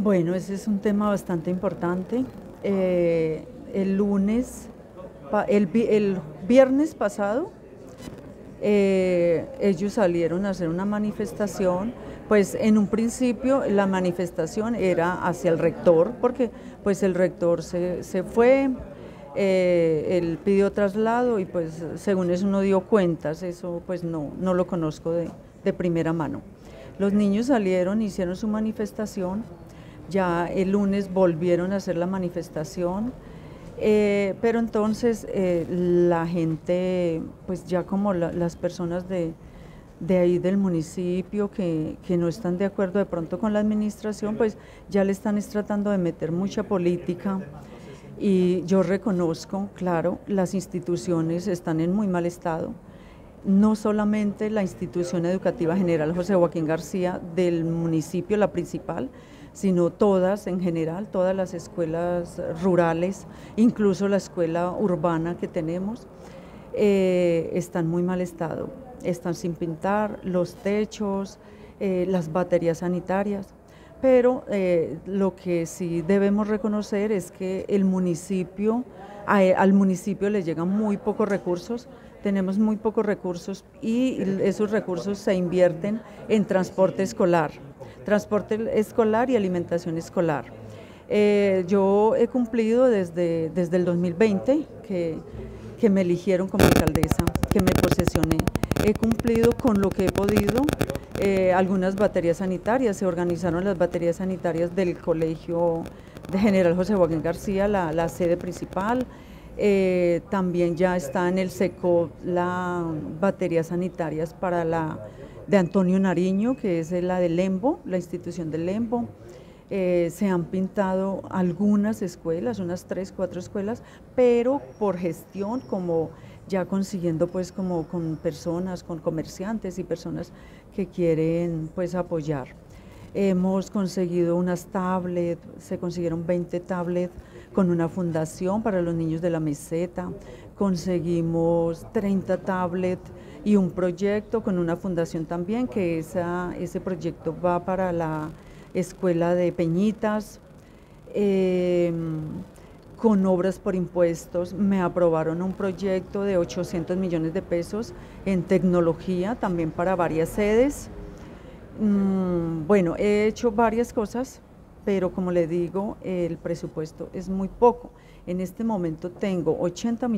Bueno, ese es un tema bastante importante. Eh, el lunes, el, el viernes pasado, eh, ellos salieron a hacer una manifestación, pues en un principio la manifestación era hacia el rector, porque pues el rector se, fue, eh, él pidió traslado y pues según eso no dio cuentas, eso pues no, no lo conozco de, de primera mano. Los niños salieron, hicieron su manifestación, ya el lunes volvieron a hacer la manifestación, eh, pero entonces eh, la gente, pues ya como las personas de, ahí del municipio que, no están de acuerdo de pronto con la administración, pues ya le están tratando de meter mucha política. Y yo reconozco, claro, las instituciones están en muy mal estado. No solamente la institución educativa general José Joaquín García del municipio, la principal, sino todas en general, todas las escuelas rurales, incluso la escuela urbana que tenemos, eh, están muy mal estado. Están sin pintar, los techos, eh, las baterías sanitarias. Pero eh, lo que sí debemos reconocer es que el municipio, al municipio le llegan muy pocos recursos, tenemos muy pocos recursos y esos recursos se invierten en transporte escolar transporte escolar y alimentación escolar. Eh, yo he cumplido desde, desde el 2020 que, que me eligieron como alcaldesa, que me posesioné. He cumplido con lo que he podido. Eh, algunas baterías sanitarias, se organizaron las baterías sanitarias del Colegio de General José Joaquín García, la, la sede principal. Eh, también ya está en el SECO las baterías sanitarias para la de Antonio Nariño, que es la de Lembo, la institución de Lembo. Eh, se han pintado algunas escuelas, unas tres, cuatro escuelas, pero por gestión, como ya consiguiendo pues como con personas, con comerciantes y personas que quieren pues apoyar. Hemos conseguido unas tablets, se consiguieron 20 tablets con una fundación para los niños de la meseta, conseguimos 30 tablets y un proyecto con una fundación también, que esa, ese proyecto va para la escuela de Peñitas. Em, con obras por impuestos me aprobaron un proyecto de 800 millones de pesos en tecnología, también para varias sedes. Mm, bueno, he hecho varias cosas, pero como le digo, el presupuesto es muy poco. En este momento tengo 80 millones